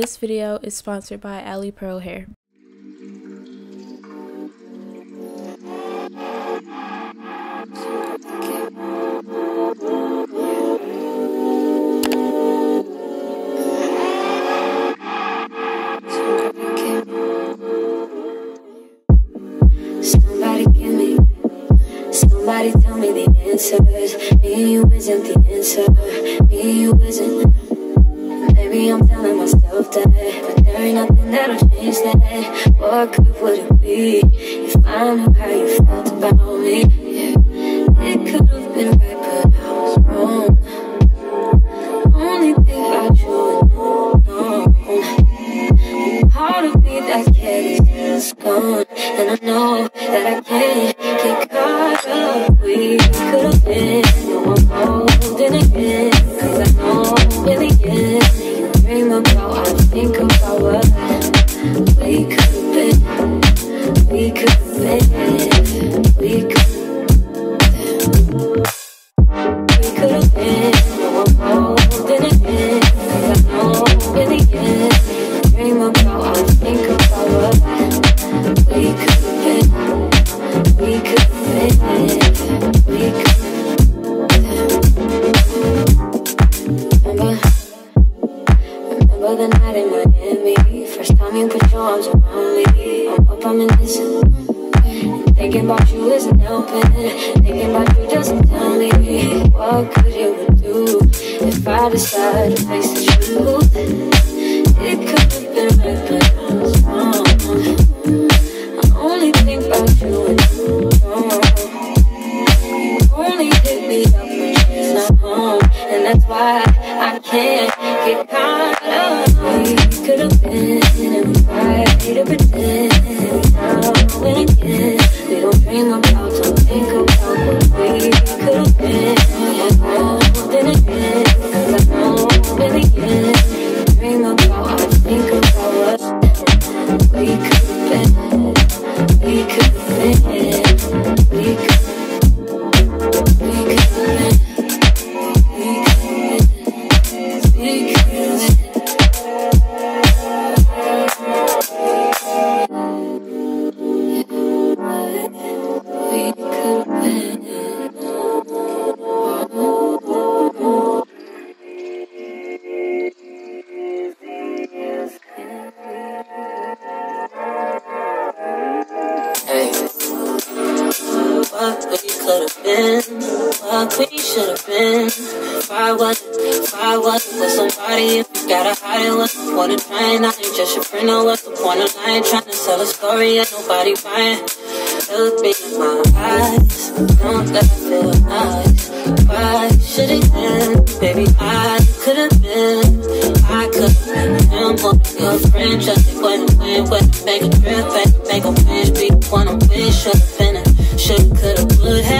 This video is sponsored by Ali Pearl Hair. Somebody tell me the answers. Me you isn't the answer. Me you isn't. I'm telling myself that, but there ain't nothing that'll change that. What good would it be if I knew how you felt about me? Yeah, it could have been right, but I was wrong. Only think about you and no. Part of me that cat is gone, up, innocent. Thinking about you isn't helping. Thinking about you doesn't tell me what could you would do if I decide to face the truth. It could have been right, but I was wrong. I only think about you and you wrong. You only hit me up when she's not home, and that's why I can't We don't dream about, What we could have been, what we should have been. If I wasn't, if I wasn't with somebody, if you gotta hide it, what's the point of trying? I ain't just your friend, or what's the point of lying? Trying to sell a story and nobody buying. Look me in my eyes, don't that feel nice? Why should it end? Baby, I could have been, I could have been him, or your friend, just it wouldn't win, wouldn't make a trip, make, a wish, be one of wish, should have been it, should,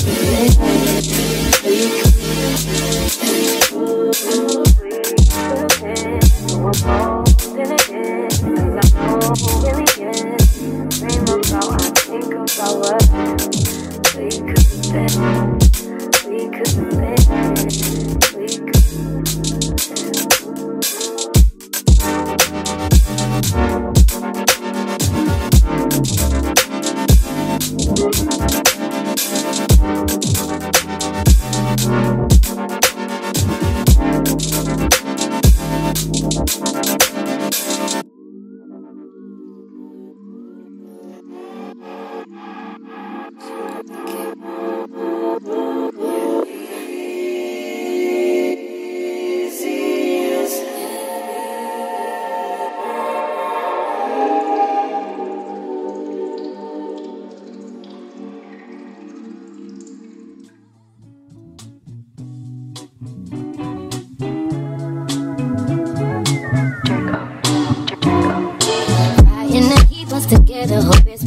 could have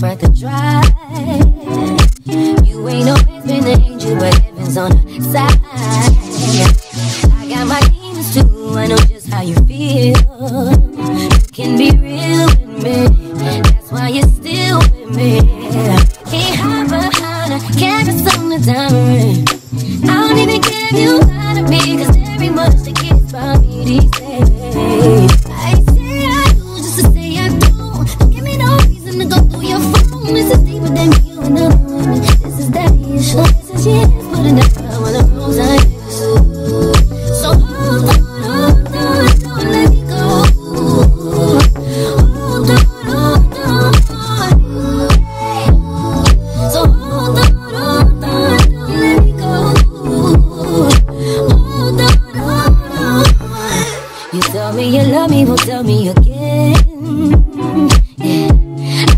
worth a try. You ain't always been the angel, but heaven's on our side. I got my demons too, I know just how you feel. Tell me again. Yeah.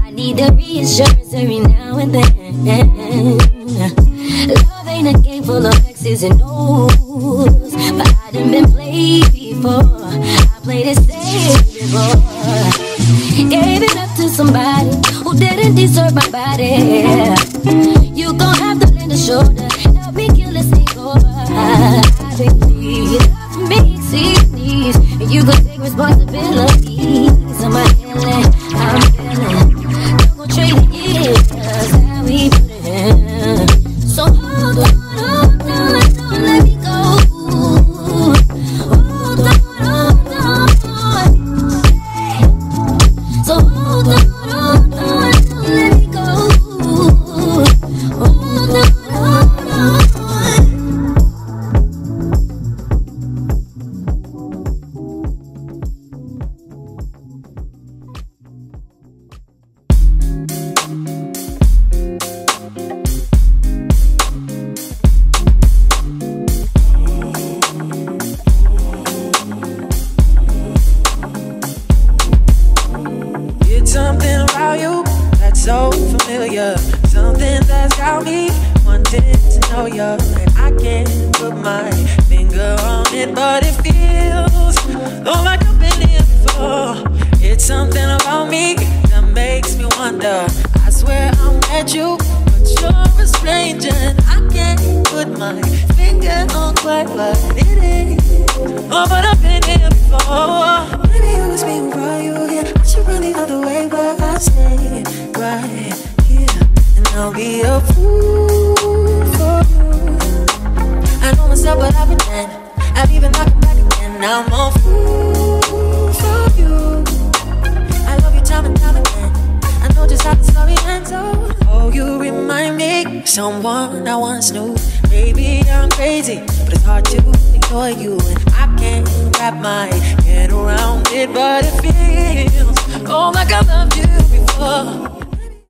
I need a reassurance every now and then. Love ain't a game full of X's and O's. But I done been played before. I played it safe before. Gave it up to somebody who didn't deserve my body. something about you that's so familiar. Something that's got me wanting to know you. And I can't put my finger on it, but it feels though like I've been here before. It's something about me that makes me wonder. I swear I'm at you you're a stranger and I can't put my finger on quite what it is. Oh, but I've been here before. Maybe it was me who brought you here. I should run the other way, but I stay right here and I'll be a fool. Someone I once knew. Maybe I'm crazy, but it's hard to ignore you. And I can't wrap my head around it, but it feels oh like I loved you before.